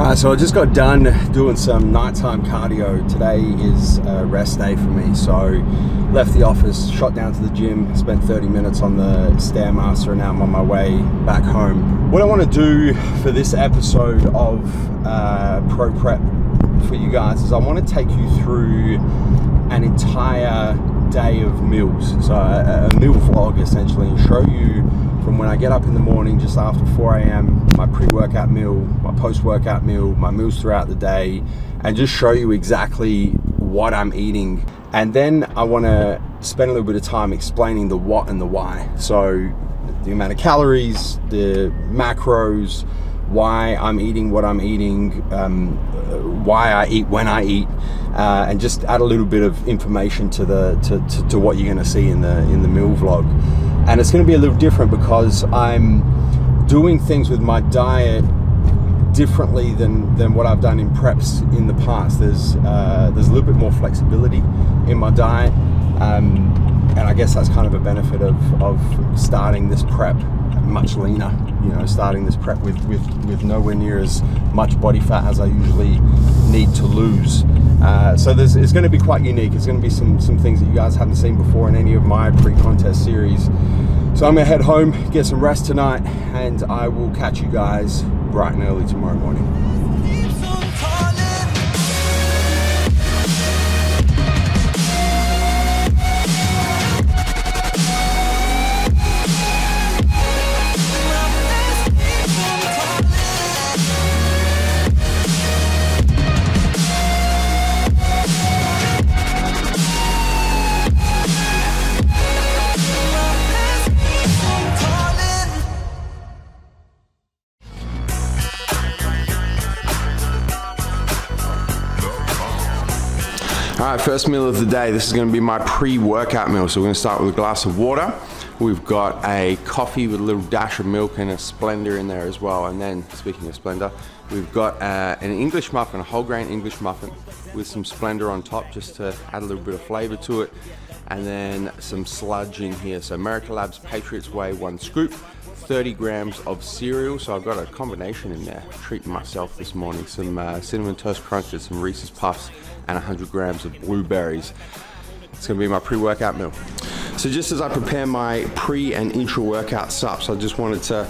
Alright, so I just got done doing some nighttime cardio. Today is a rest day for me, so left the office, shot down to the gym, spent 30 minutes on the Stairmaster, and now I'm on my way back home. What I want to do for this episode of uh, Pro Prep for you guys is I want to take you through an entire day of meals, so a, a meal vlog essentially, and show you from when I get up in the morning just after 4 a.m., my pre-workout meal, my post-workout meal, my meals throughout the day, and just show you exactly what I'm eating. And then I want to spend a little bit of time explaining the what and the why. So the amount of calories, the macros, why I'm eating what I'm eating, um, why I eat when I eat, uh, and just add a little bit of information to the to, to, to what you're going to see in the in the meal vlog. And it's going to be a little different because I'm doing things with my diet differently than than what I've done in preps in the past. There's uh, there's a little bit more flexibility in my diet. Um, and I guess that's kind of a benefit of, of starting this prep much leaner. You know, starting this prep with, with, with nowhere near as much body fat as I usually need to lose. Uh, so there's, it's going to be quite unique. It's going to be some, some things that you guys haven't seen before in any of my pre-contest series. So I'm going to head home, get some rest tonight, and I will catch you guys bright and early tomorrow morning. Right, first meal of the day. This is gonna be my pre-workout meal. So we're gonna start with a glass of water. We've got a coffee with a little dash of milk and a Splenda in there as well. And then, speaking of Splenda, we've got uh, an English muffin, a whole grain English muffin with some Splenda on top just to add a little bit of flavor to it. And then some sludge in here. So America Labs Patriots Way, one scoop. 30 grams of cereal. So I've got a combination in there, treating myself this morning. Some uh, Cinnamon Toast Crunches, some Reese's Puffs, and 100 grams of blueberries. It's gonna be my pre-workout meal. So just as I prepare my pre and intra-workout sups, I just wanted to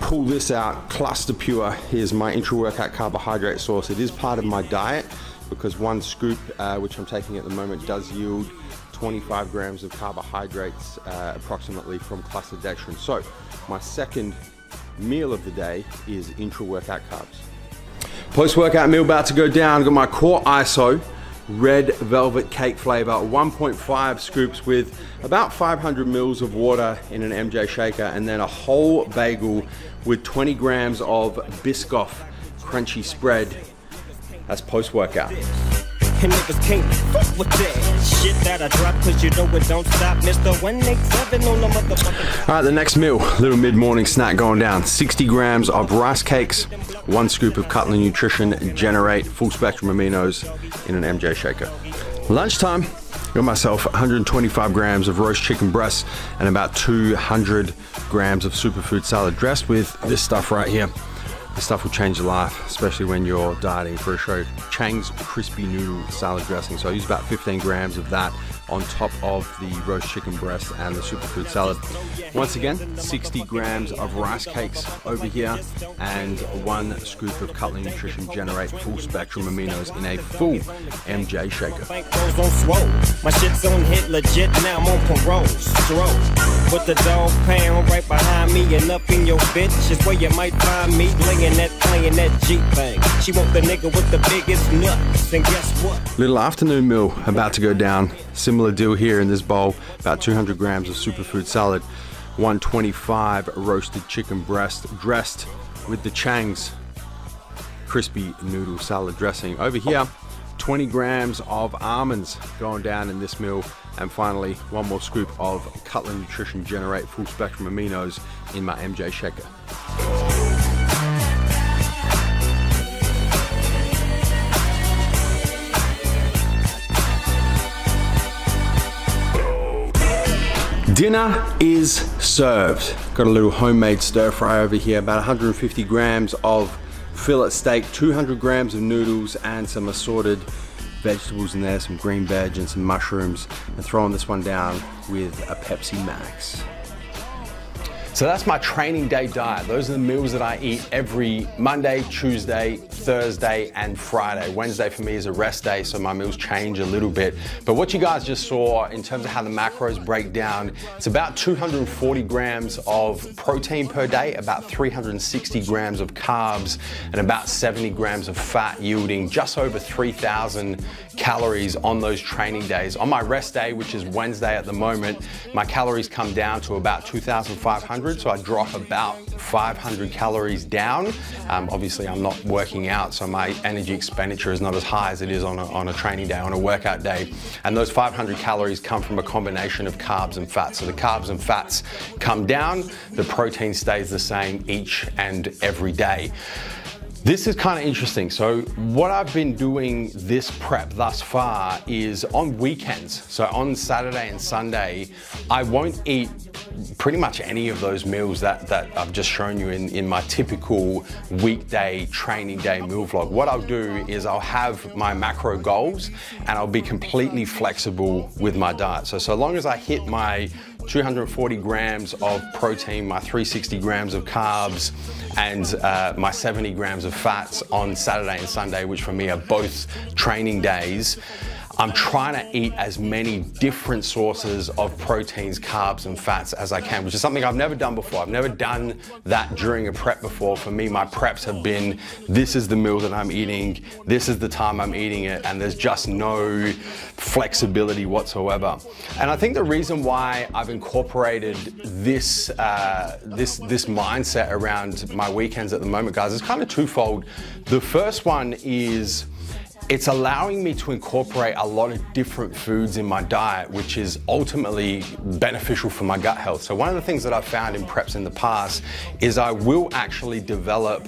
pull this out, Cluster Pure. Here's my intra-workout carbohydrate source. It is part of my diet because one scoop, uh, which I'm taking at the moment, does yield 25 grams of carbohydrates uh, approximately from dextrin. So my second meal of the day is intra-workout carbs. Post-workout meal about to go down. Got my core ISO red velvet cake flavor, 1.5 scoops with about 500 mils of water in an MJ shaker, and then a whole bagel with 20 grams of Biscoff crunchy spread. That's post-workout. And niggas can't fuck with that shit that I drop cause you know it don't stop. Mr. 187 on the motherfucking. Alright, the next meal, little mid morning snack going down. 60 grams of rice cakes, one scoop of Cutler Nutrition Generate full spectrum aminos in an MJ shaker. Lunchtime, got myself 125 grams of roast chicken breasts and about 200 grams of superfood salad dressed with this stuff right here. This stuff will change your life, especially when you're dieting for a show. Chang's crispy noodle salad dressing. So I use about 15 grams of that on top of the roast chicken breast and the superfood salad. Once again, 60 grams of rice cakes over here and one scoop of Cutler Nutrition Generate full spectrum aminos in a full MJ shaker. My shit's on hit legit, now I'm on parole. Stroke. With the dog pound right behind me and up in your bitch is where you might find me laying that, playing that Jeep thing. She want the nigga with the biggest nuts, and guess what? Little afternoon meal about to go down. Similar deal here in this bowl, about 200 grams of superfood salad, 125 roasted chicken breast dressed with the Chang's crispy noodle salad dressing. Over here, 20 grams of almonds going down in this meal and finally, one more scoop of Cutler Nutrition Generate Full Spectrum Aminos in my MJ Shaker. Dinner is served. Got a little homemade stir fry over here, about 150 grams of fillet steak, 200 grams of noodles, and some assorted vegetables in there, some green veg and some mushrooms, and throwing this one down with a Pepsi Max. So that's my training day diet. Those are the meals that I eat every Monday, Tuesday, Thursday, and Friday. Wednesday for me is a rest day, so my meals change a little bit. But what you guys just saw in terms of how the macros break down, it's about 240 grams of protein per day, about 360 grams of carbs, and about 70 grams of fat, yielding just over 3,000 calories on those training days. On my rest day, which is Wednesday at the moment, my calories come down to about 2,500 so I drop about 500 calories down. Um, obviously, I'm not working out, so my energy expenditure is not as high as it is on a, on a training day, on a workout day. And those 500 calories come from a combination of carbs and fats. So the carbs and fats come down, the protein stays the same each and every day. This is kind of interesting. So what I've been doing this prep thus far is on weekends. So on Saturday and Sunday, I won't eat pretty much any of those meals that, that I've just shown you in, in my typical weekday training day meal vlog. What I'll do is I'll have my macro goals and I'll be completely flexible with my diet. So, so long as I hit my 240 grams of protein, my 360 grams of carbs, and uh, my 70 grams of fats on Saturday and Sunday, which for me are both training days. I'm trying to eat as many different sources of proteins, carbs, and fats as I can, which is something I've never done before. I've never done that during a prep before. For me, my preps have been this is the meal that I'm eating, this is the time I'm eating it, and there's just no flexibility whatsoever. And I think the reason why I've incorporated this uh, this this mindset around my weekends at the moment, guys, is kind of twofold. The first one is it's allowing me to incorporate a lot of different foods in my diet, which is ultimately beneficial for my gut health. So one of the things that I've found in preps in the past is I will actually develop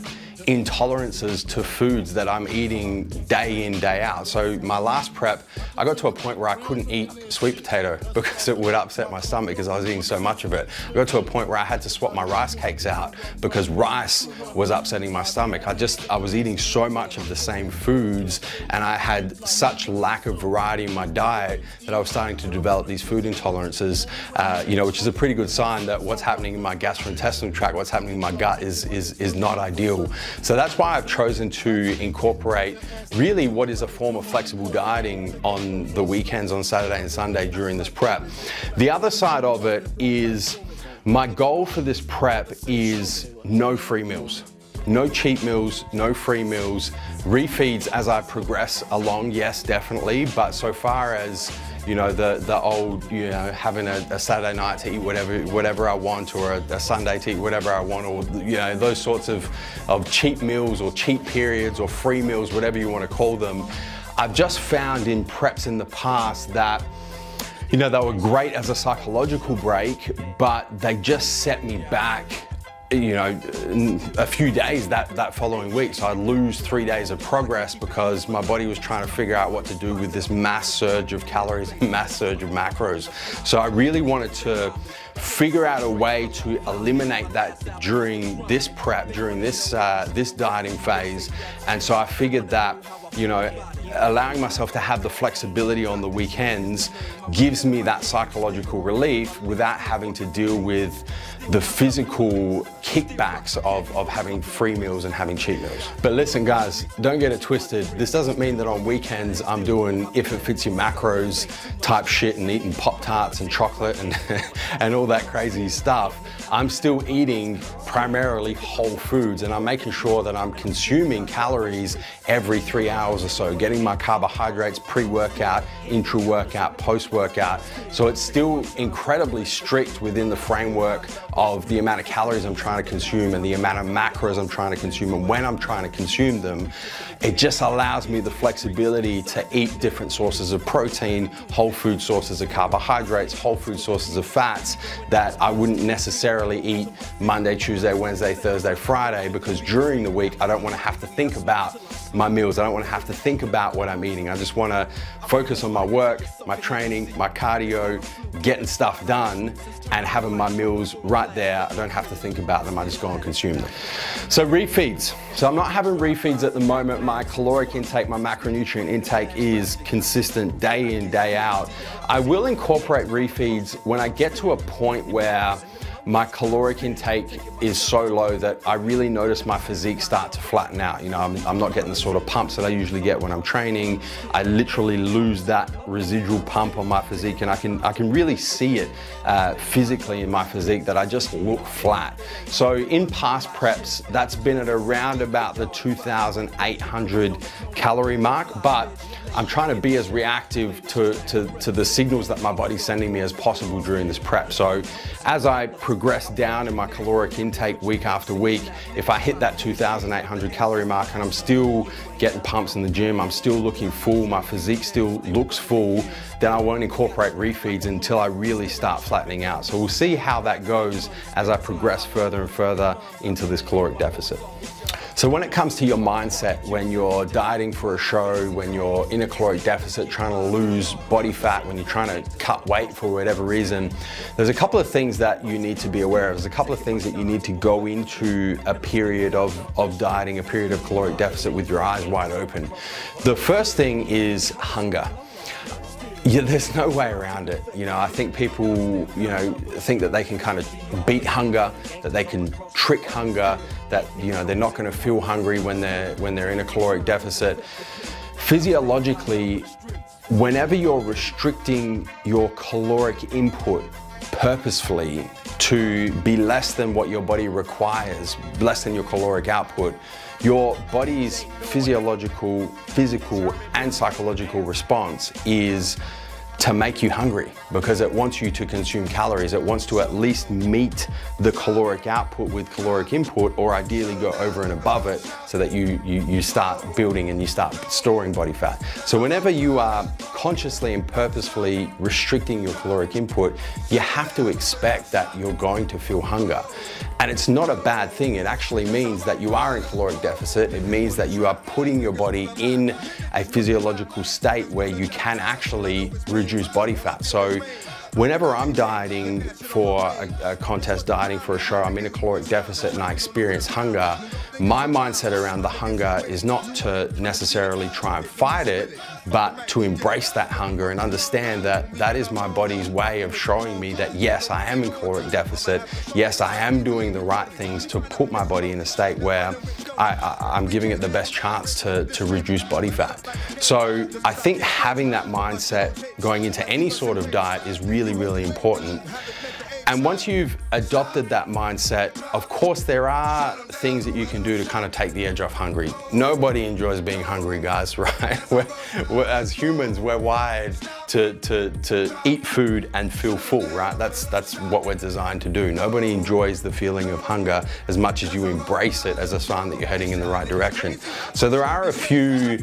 intolerances to foods that I'm eating day in, day out. So my last prep, I got to a point where I couldn't eat sweet potato because it would upset my stomach because I was eating so much of it. I got to a point where I had to swap my rice cakes out because rice was upsetting my stomach. I just, I was eating so much of the same foods and I had such lack of variety in my diet that I was starting to develop these food intolerances, uh, you know, which is a pretty good sign that what's happening in my gastrointestinal tract, what's happening in my gut is, is, is not ideal. So that's why I've chosen to incorporate really what is a form of flexible dieting on the weekends on Saturday and Sunday during this prep. The other side of it is my goal for this prep is no free meals. No cheat meals, no free meals, refeeds as I progress along, yes, definitely, but so far as you know, the, the old, you know, having a, a Saturday night to eat whatever, whatever I want or a, a, Sunday to eat whatever I want or, you know, those sorts of, of cheap meals or cheap periods or free meals, whatever you want to call them. I've just found in preps in the past that you know, they were great as a psychological break, but they just set me back you know, a few days that, that following week. So I'd lose three days of progress because my body was trying to figure out what to do with this mass surge of calories and mass surge of macros. So I really wanted to figure out a way to eliminate that during this prep, during this, uh, this dieting phase. And so I figured that, you know, allowing myself to have the flexibility on the weekends gives me that psychological relief without having to deal with the physical kickbacks of, of having free meals and having cheat meals. But listen guys, don't get it twisted. This doesn't mean that on weekends I'm doing if it fits your macros type shit and eating Pop-Tarts and chocolate and, and all that crazy stuff. I'm still eating primarily whole foods and I'm making sure that I'm consuming calories every three hours or so, getting my carbohydrates pre-workout, intra-workout, post-workout. So it's still incredibly strict within the framework of the amount of calories I'm trying to consume and the amount of macros I'm trying to consume and when I'm trying to consume them. It just allows me the flexibility to eat different sources of protein, whole food sources of carbohydrates, whole food sources of fats that I wouldn't necessarily eat Monday, Tuesday, Wednesday, Thursday, Friday because during the week I don't want to have to think about my meals. I don't want to have to think about what I'm eating. I just want to focus on my work, my training, my cardio, getting stuff done, and having my meals right there. I don't have to think about them. I just go and consume them. So refeeds. So I'm not having refeeds at the moment. My caloric intake, my macronutrient intake is consistent day in, day out. I will incorporate refeeds when I get to a point where my caloric intake is so low that I really notice my physique start to flatten out. You know, I'm, I'm, not getting the sort of pumps that I usually get when I'm training. I literally lose that residual pump on my physique and I can, I can really see it uh, physically in my physique that I just look flat. So in past preps, that's been at around about the 2,800 calorie mark, but I'm trying to be as reactive to, to, to, the signals that my body's sending me as possible during this prep. So as I progress down in my caloric intake week after week, if I hit that 2,800 calorie mark and I'm still getting pumps in the gym, I'm still looking full, my physique still looks full, then I won't incorporate refeeds until I really start flattening out. So we'll see how that goes as I progress further and further into this caloric deficit. So when it comes to your mindset, when you're dieting for a show, when you're in a caloric deficit trying to lose body fat, when you're trying to cut weight for whatever reason, there's a couple of things that you need to be aware of. There's a couple of things that you need to go into a period of, of dieting, a period of caloric deficit with your eyes wide open. The first thing is hunger. Yeah, there's no way around it. You know, I think people, you know, think that they can kind of beat hunger, that they can trick hunger, that you know they're not going to feel hungry when they're when they're in a caloric deficit. Physiologically, whenever you're restricting your caloric input purposefully to be less than what your body requires, less than your caloric output, your body's physiological, physical, and psychological response is to make you hungry because it wants you to consume calories. It wants to at least meet the caloric output with caloric input or ideally go over and above it so that you, you, you start building and you start storing body fat. So whenever you are consciously and purposefully restricting your caloric input, you have to expect that you're going to feel hunger. And it's not a bad thing. It actually means that you are in caloric deficit. It means that you are putting your body in a physiological state where you can actually reduce body fat. So whenever I'm dieting for a, a, contest, dieting for a show, I'm in a caloric deficit and I experience hunger, my mindset around the hunger is not to necessarily try and fight it, but to embrace that hunger and understand that that is my body's way of showing me that yes, I am in caloric deficit. Yes, I am doing the right things to put my body in a state where I, am giving it the best chance to, to reduce body fat. So I think having that mindset going into any sort of diet is really, really important. And once you've adopted that mindset, of course, there are things that you can do to kind of take the edge off hungry. Nobody enjoys being hungry, guys, right? We're, we're, as humans, we're wired to, to, to eat food and feel full, right? That's, that's what we're designed to do. Nobody enjoys the feeling of hunger as much as you embrace it as a sign that you're heading in the right direction. So there are a few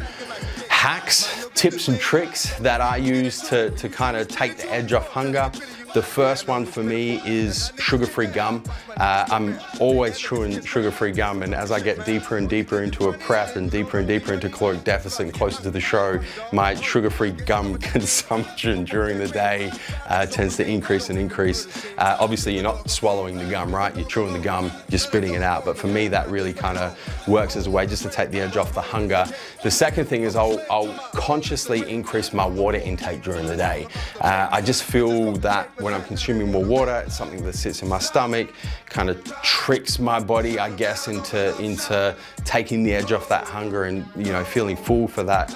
hacks, tips and tricks that I use to, to kind of take the edge off hunger. The first one for me is sugar-free gum. Uh, I'm always chewing sugar-free gum and as I get deeper and deeper into a prep and deeper and deeper into caloric deficit and closer to the show, my sugar-free gum consumption during the day uh, tends to increase and increase. Uh, obviously you're not swallowing the gum, right? You're chewing the gum, you're spitting it out. But for me, that really kind of works as a way just to take the edge off the hunger. The second thing is I'll, I'll consciously increase my water intake during the day. Uh, I just feel that when I'm consuming more water, it's something that sits in my stomach, kind of tricks my body, I guess, into, into taking the edge off that hunger and, you know, feeling full for that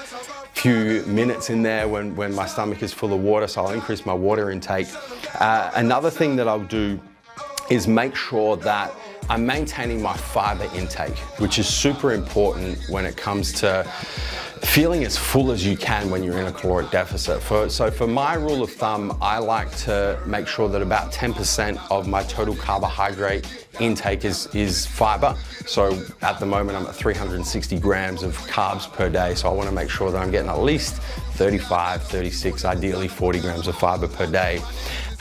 few minutes in there when, when my stomach is full of water, so I'll increase my water intake. Uh, another thing that I'll do is make sure that I'm maintaining my fiber intake, which is super important when it comes to feeling as full as you can when you're in a caloric deficit. For, so for my rule of thumb, I like to make sure that about 10% of my total carbohydrate intake is, is fiber. So at the moment I'm at 360 grams of carbs per day. So I wanna make sure that I'm getting at least 35, 36, ideally 40 grams of fiber per day.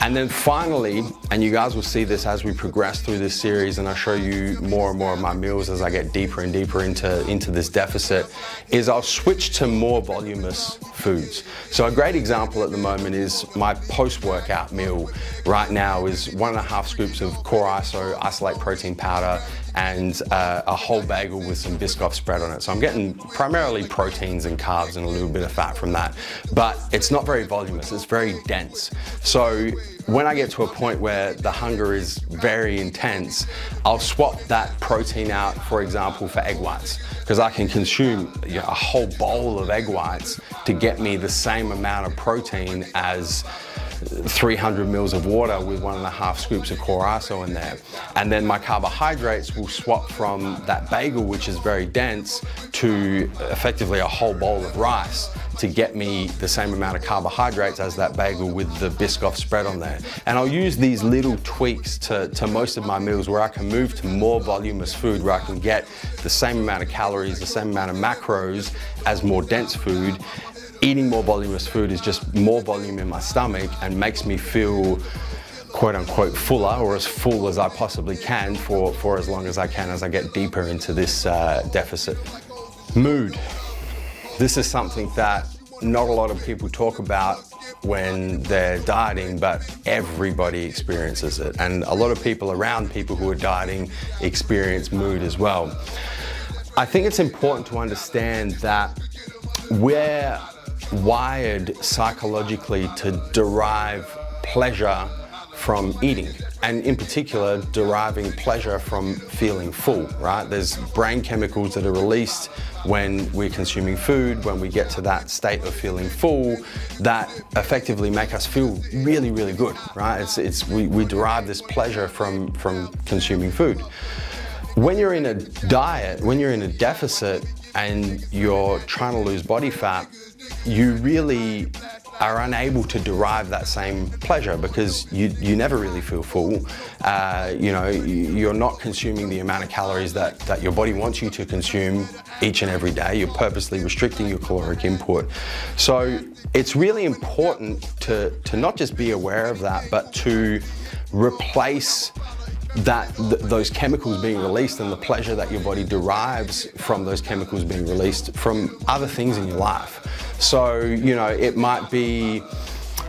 And then finally, and you guys will see this as we progress through this series and I show you more and more of my meals as I get deeper and deeper into, into this deficit, is I'll switch to more voluminous foods. So a great example at the moment is my post-workout meal right now is one and a half scoops of core iso isolate protein powder and uh, a whole bagel with some Biscoff spread on it. So I'm getting primarily proteins and carbs and a little bit of fat from that. But it's not very voluminous, it's very dense. So when I get to a point where the hunger is very intense, I'll swap that protein out, for example, for egg whites, because I can consume you know, a whole bowl of egg whites to get me the same amount of protein as 300 mils of water with one and a half scoops of core iso in there. And then my carbohydrates will swap from that bagel, which is very dense, to effectively a whole bowl of rice to get me the same amount of carbohydrates as that bagel with the Biscoff spread on there. And I'll use these little tweaks to, to most of my meals where I can move to more voluminous food, where I can get the same amount of calories, the same amount of macros as more dense food, eating more voluminous food is just more volume in my stomach and makes me feel quote unquote fuller or as full as I possibly can for, for as long as I can as I get deeper into this uh, deficit. Mood. This is something that not a lot of people talk about when they're dieting, but everybody experiences it. And a lot of people around people who are dieting experience mood as well. I think it's important to understand that we're wired psychologically to derive pleasure from eating and in particular deriving pleasure from feeling full right? There's brain chemicals that are released when we're consuming food when we get to that state of feeling full that effectively make us feel really really good right? It's, it's we, we derive this pleasure from from consuming food. When you're in a diet when you're in a deficit and you're trying to lose body fat you really are unable to derive that same pleasure because you, you never really feel full. Uh, you know, you're not consuming the amount of calories that, that your body wants you to consume each and every day. You're purposely restricting your caloric input. So it's really important to, to not just be aware of that, but to replace that th those chemicals being released and the pleasure that your body derives from those chemicals being released from other things in your life. So, you know, it might be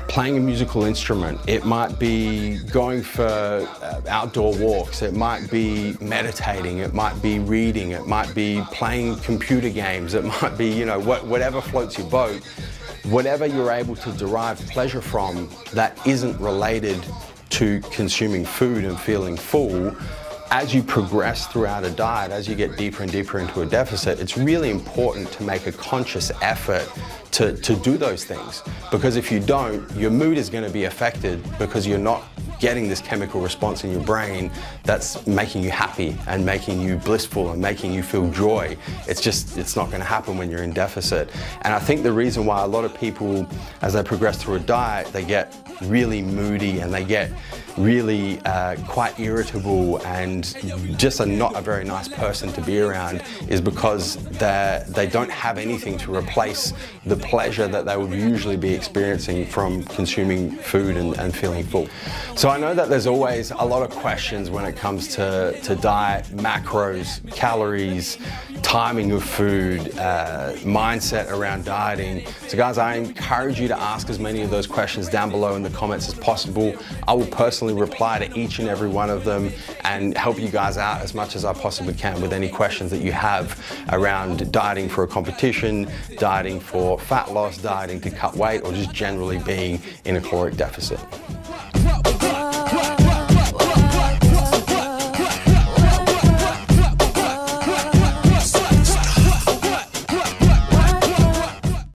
playing a musical instrument, it might be going for uh, outdoor walks, it might be meditating, it might be reading, it might be playing computer games, it might be, you know, wh whatever floats your boat, whatever you're able to derive pleasure from that isn't related to consuming food and feeling full, as you progress throughout a diet, as you get deeper and deeper into a deficit, it's really important to make a conscious effort to, to do those things. Because if you don't, your mood is going to be affected because you're not getting this chemical response in your brain that's making you happy and making you blissful and making you feel joy. It's just, it's not going to happen when you're in deficit. And I think the reason why a lot of people, as they progress through a diet, they get really moody and they get really uh, quite irritable and just a not a very nice person to be around is because they don't have anything to replace the pleasure that they would usually be experiencing from consuming food and, and feeling full. So I know that there's always a lot of questions when it comes to, to diet, macros, calories, timing of food, uh, mindset around dieting. So guys, I encourage you to ask as many of those questions down below in the comments as possible. I will personally reply to each and every one of them and help you guys out as much as I possibly can with any questions that you have around dieting for a competition, dieting for fat loss, dieting to cut weight, or just generally being in a caloric deficit.